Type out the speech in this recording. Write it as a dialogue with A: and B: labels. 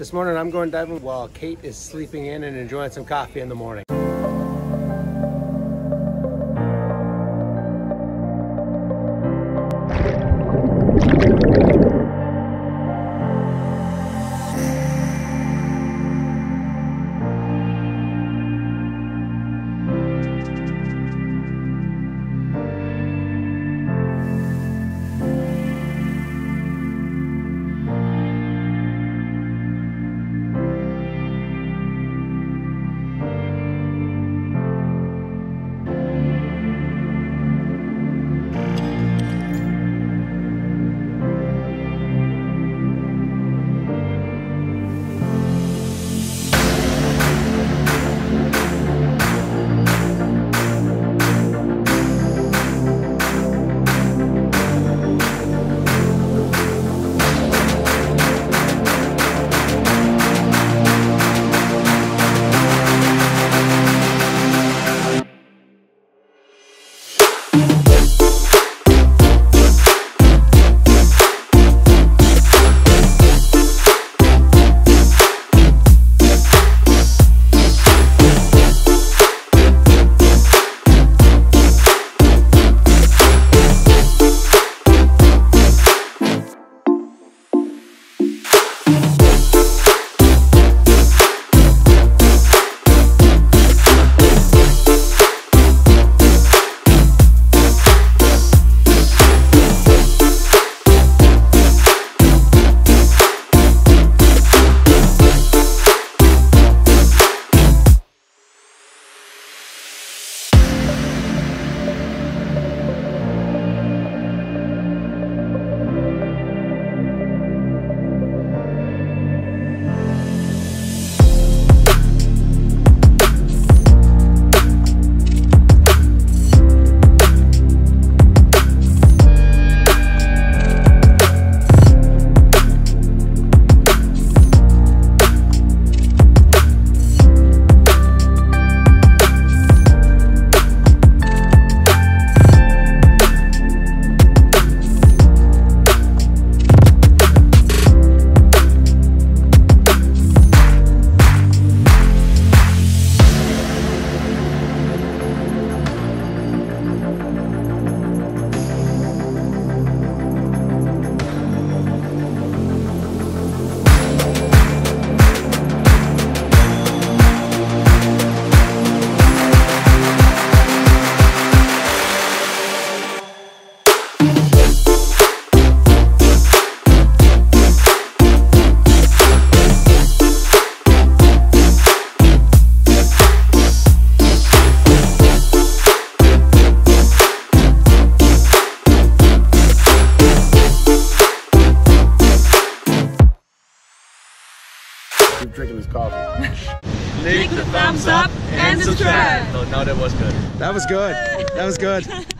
A: This morning I'm going diving while Kate is sleeping in and enjoying some coffee in the morning.
B: Keep drinking this coffee.
C: Leave the thumbs up and subscribe.
B: No, no, that was good.
A: That was good. That was good.